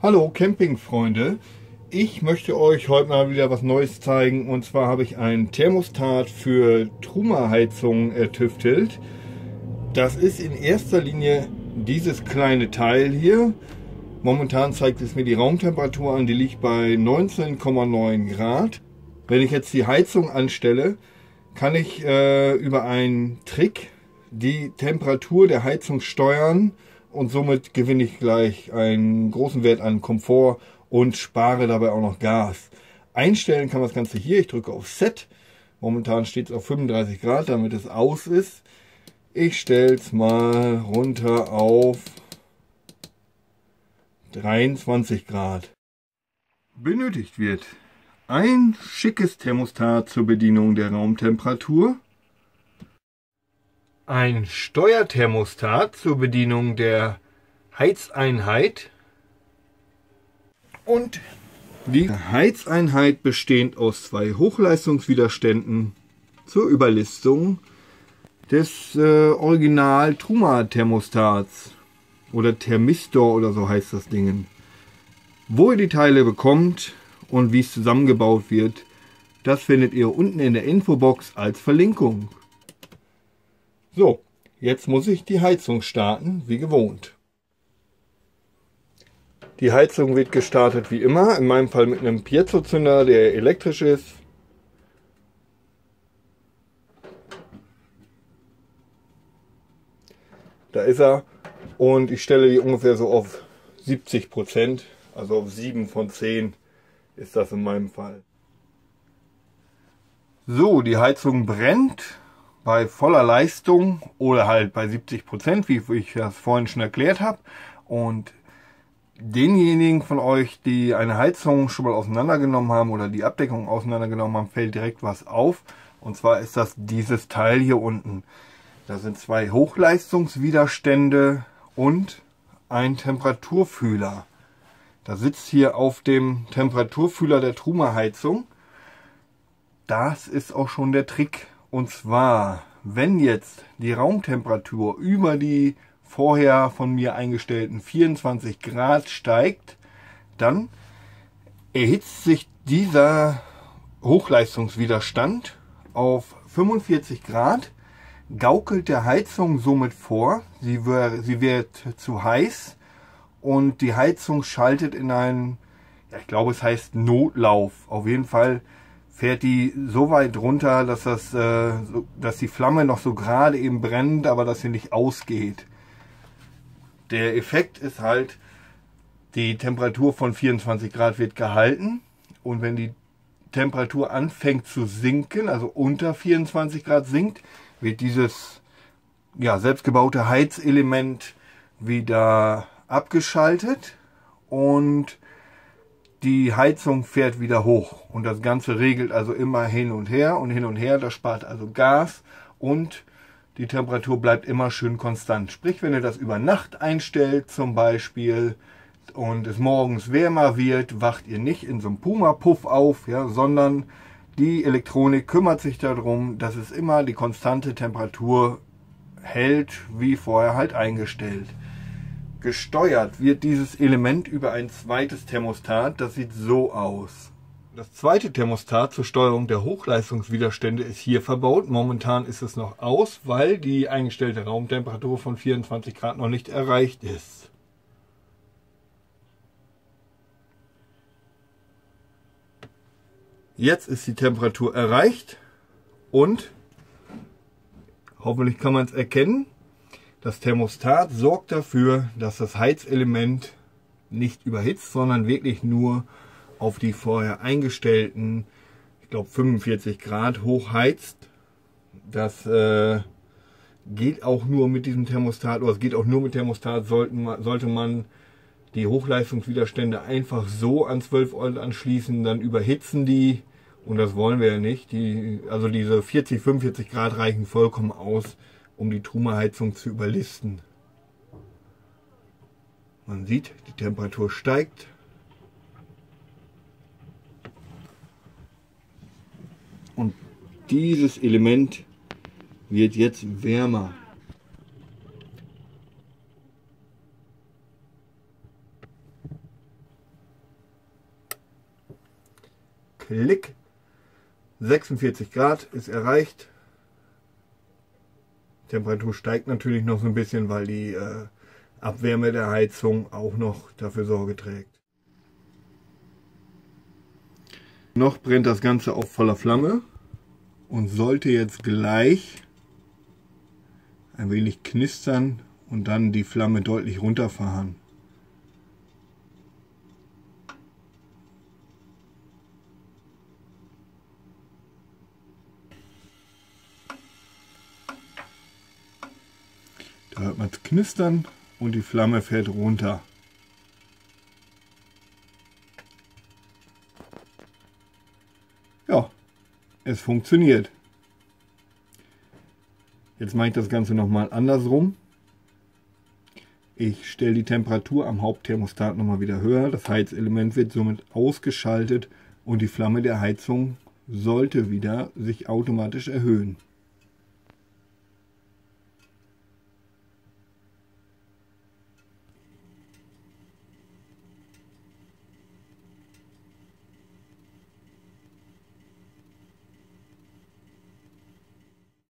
Hallo Campingfreunde, ich möchte euch heute mal wieder was Neues zeigen und zwar habe ich ein Thermostat für Truma-Heizung ertüftelt. Das ist in erster Linie dieses kleine Teil hier. Momentan zeigt es mir die Raumtemperatur an, die liegt bei 19,9 Grad. Wenn ich jetzt die Heizung anstelle, kann ich äh, über einen Trick die Temperatur der Heizung steuern und somit gewinne ich gleich einen großen Wert an Komfort und spare dabei auch noch Gas. Einstellen kann man das Ganze hier. Ich drücke auf Set. Momentan steht es auf 35 Grad, damit es aus ist. Ich stelle es mal runter auf 23 Grad. Benötigt wird ein schickes Thermostat zur Bedienung der Raumtemperatur ein Steuerthermostat zur Bedienung der Heizeinheit und die Heizeinheit bestehend aus zwei Hochleistungswiderständen zur Überlistung des äh, Original Truma Thermostats oder Thermistor oder so heißt das Ding. Wo ihr die Teile bekommt und wie es zusammengebaut wird, das findet ihr unten in der Infobox als Verlinkung. So, jetzt muss ich die Heizung starten, wie gewohnt. Die Heizung wird gestartet wie immer, in meinem Fall mit einem Piezozünder, der elektrisch ist. Da ist er und ich stelle die ungefähr so auf 70 Prozent, also auf 7 von 10 ist das in meinem Fall. So, die Heizung brennt bei voller Leistung oder halt bei 70 Prozent, wie ich das vorhin schon erklärt habe. Und denjenigen von euch, die eine Heizung schon mal auseinandergenommen haben oder die Abdeckung auseinandergenommen haben, fällt direkt was auf. Und zwar ist das dieses Teil hier unten. Da sind zwei Hochleistungswiderstände und ein Temperaturfühler. Da sitzt hier auf dem Temperaturfühler der Truma Heizung. Das ist auch schon der Trick und zwar, wenn jetzt die Raumtemperatur über die vorher von mir eingestellten 24 Grad steigt, dann erhitzt sich dieser Hochleistungswiderstand auf 45 Grad, gaukelt der Heizung somit vor, sie, wird, sie wird zu heiß und die Heizung schaltet in einen, ja, ich glaube es heißt Notlauf. Auf jeden Fall fährt die so weit runter, dass, das, äh, so, dass die Flamme noch so gerade eben brennt, aber dass sie nicht ausgeht. Der Effekt ist halt, die Temperatur von 24 Grad wird gehalten und wenn die Temperatur anfängt zu sinken, also unter 24 Grad sinkt, wird dieses ja, selbstgebaute Heizelement wieder abgeschaltet und die Heizung fährt wieder hoch und das Ganze regelt also immer hin und her und hin und her. Das spart also Gas und die Temperatur bleibt immer schön konstant. Sprich, wenn ihr das über Nacht einstellt zum Beispiel und es morgens wärmer wird, wacht ihr nicht in so einem Puma-Puff auf, ja, sondern die Elektronik kümmert sich darum, dass es immer die konstante Temperatur hält, wie vorher halt eingestellt. Gesteuert wird dieses Element über ein zweites Thermostat. Das sieht so aus. Das zweite Thermostat zur Steuerung der Hochleistungswiderstände ist hier verbaut. Momentan ist es noch aus, weil die eingestellte Raumtemperatur von 24 Grad noch nicht erreicht ist. Jetzt ist die Temperatur erreicht und hoffentlich kann man es erkennen. Das Thermostat sorgt dafür, dass das Heizelement nicht überhitzt, sondern wirklich nur auf die vorher eingestellten, ich glaube 45 Grad hochheizt. Das äh, geht auch nur mit diesem Thermostat, oder es geht auch nur mit Thermostat, sollten, sollte man die Hochleistungswiderstände einfach so an 12 Volt anschließen, dann überhitzen die und das wollen wir ja nicht. Die, also diese 40, 45 Grad reichen vollkommen aus um die Trumaheizung zu überlisten. Man sieht, die Temperatur steigt. Und dieses Element wird jetzt wärmer. Klick. 46 Grad ist erreicht. Temperatur steigt natürlich noch so ein bisschen, weil die äh, Abwärme der Heizung auch noch dafür Sorge trägt. Noch brennt das Ganze auf voller Flamme und sollte jetzt gleich ein wenig knistern und dann die Flamme deutlich runterfahren. Da hört man es knistern und die Flamme fährt runter. Ja, es funktioniert. Jetzt mache ich das Ganze nochmal andersrum. Ich stelle die Temperatur am Hauptthermostat nochmal wieder höher. Das Heizelement wird somit ausgeschaltet und die Flamme der Heizung sollte wieder sich automatisch erhöhen.